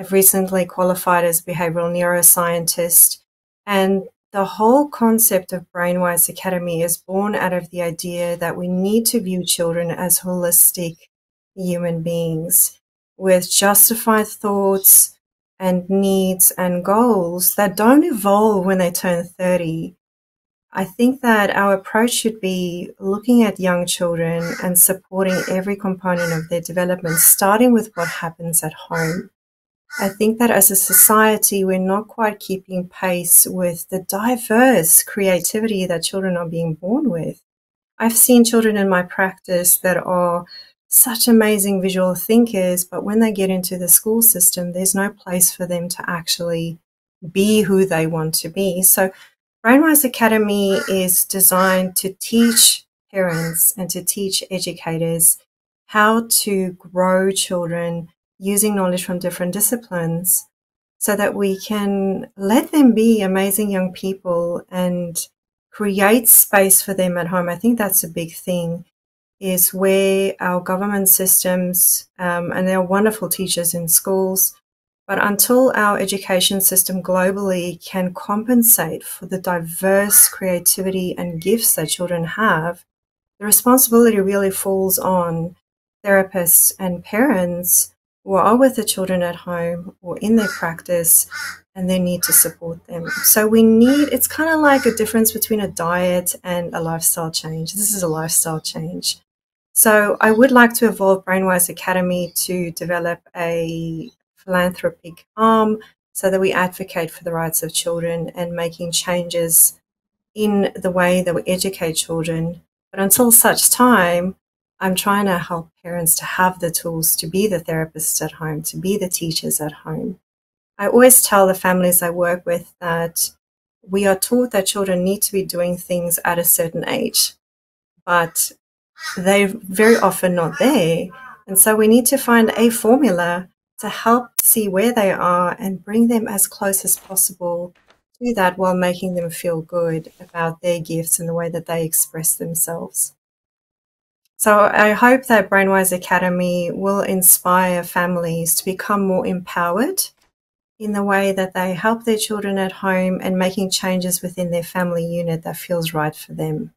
I've recently qualified as a behavioral neuroscientist. And the whole concept of Brainwise Academy is born out of the idea that we need to view children as holistic human beings with justified thoughts and needs and goals that don't evolve when they turn 30. I think that our approach should be looking at young children and supporting every component of their development, starting with what happens at home. I think that as a society, we're not quite keeping pace with the diverse creativity that children are being born with. I've seen children in my practice that are such amazing visual thinkers, but when they get into the school system, there's no place for them to actually be who they want to be. So, Brainwise Academy is designed to teach parents and to teach educators how to grow children using knowledge from different disciplines so that we can let them be amazing young people and create space for them at home. I think that's a big thing is where our government systems, um, and there are wonderful teachers in schools, but until our education system globally can compensate for the diverse creativity and gifts that children have, the responsibility really falls on therapists and parents who are with the children at home or in their practice and they need to support them. So we need, it's kind of like a difference between a diet and a lifestyle change. This is a lifestyle change. So I would like to evolve Brainwise Academy to develop a philanthropic arm so that we advocate for the rights of children and making changes in the way that we educate children. But until such time, I'm trying to help parents to have the tools to be the therapists at home, to be the teachers at home. I always tell the families I work with that we are taught that children need to be doing things at a certain age, but they're very often not there. And so we need to find a formula to help see where they are and bring them as close as possible to that while making them feel good about their gifts and the way that they express themselves. So I hope that Brainwise Academy will inspire families to become more empowered in the way that they help their children at home and making changes within their family unit that feels right for them.